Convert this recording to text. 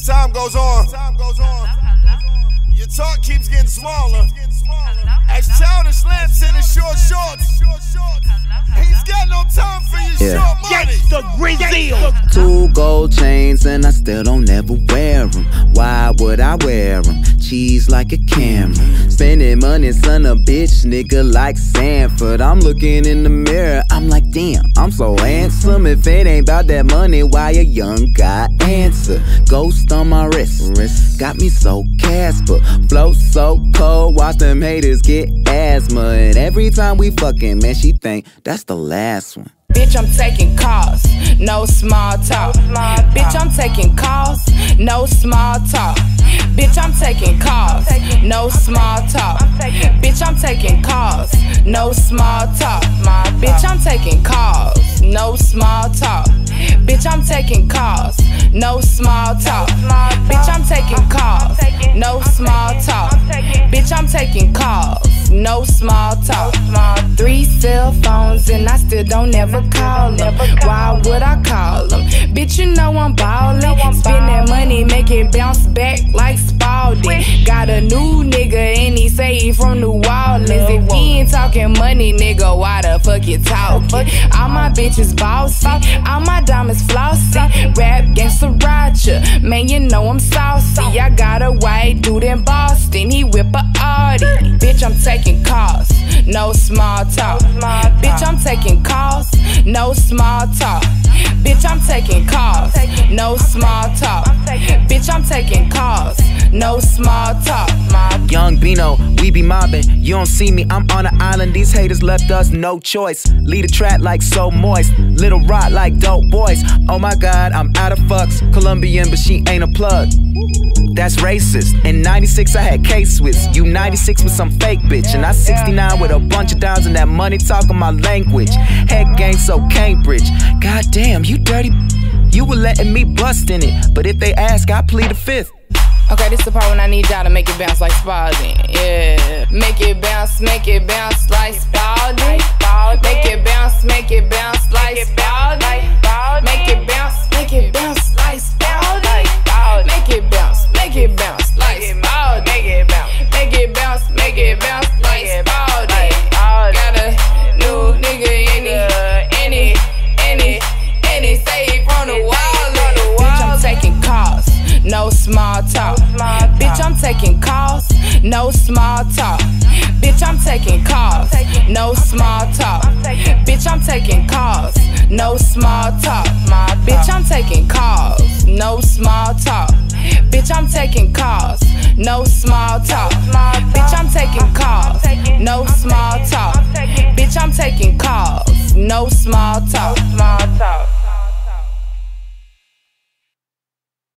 As time goes on, your talk keeps getting smaller. As childish lamps in his short shorts. He's got no time for your Yeah. short money. The Brazil. Two gold chains and I still don't ever wear them. Why would I wear them? Cheese like a camera. Spending money, son of a bitch, nigga like Sanford. I'm looking in the mirror, I'm like, damn, I'm so handsome. If it ain't about that money, why a young guy answer? Ghost on my wrist, wrist got me so Casper. Flow so cold, watch them haters get asthma. And every time we fucking, man, she think that's the last one. Bitch, I'm taking calls, no small talk. Bitch, I'm taking calls, no small talk. Bitch, I'm taking calls, no small talk. Bitch, I'm taking calls, no small talk. Bitch, I'm taking calls, no small talk. Bitch, I'm taking calls, no small talk. Bitch, I'm taking calls, no small talk. Bitch, I'm taking calls, no small talk. Three cell phones and I still don't ever call them. Why would I call them? Bitch, you know I'm ballin'. Spend that money, make it bounce back like Spalding. Got a new nigga and he say he from New Orleans. If he ain't talking money, nigga, why the fuck you talking? All my bitches bossy, all my diamonds flossy. Rap gangsta Roger, man, you know I'm saucy. I got a white dude in Boston, he whip a Audi. Bitch, I'm taking calls, no small talk. Bitch, I'm taking calls, no small talk. Bitch, I'm taking calls, no small talk. Bitch, I'm taking no small talk. Young Bino, we be mobbing. You don't see me, I'm on an island. These haters left us no choice. Lead a track like so moist. Little rot like dope boys. Oh my god, I'm out of fucks. Colombian, but she ain't a plug. That's racist. In 96, I had K Swiss. You 96 with some fake bitch. And I 69 with a bunch of dimes and that money talking my language. Head game so Cambridge. God damn, you dirty. You were letting me bust in it. But if they ask, I plead a fifth. Okay, this is the part when I need y'all to make it bounce like Spalding. Yeah. Make it bounce, make it bounce like Spalding. Make it bounce, make it bounce like Spalding. Small talk. Bitch, I'm taking calls, no small talk. Bitch, I'm taking calls, no small talk. Bitch, I'm taking calls, no small talk. Bitch, I'm taking calls, no small talk. Bitch, I'm taking calls, no small talk. Bitch, I'm taking calls, no small talk. Bitch, I'm taking calls, no small talk.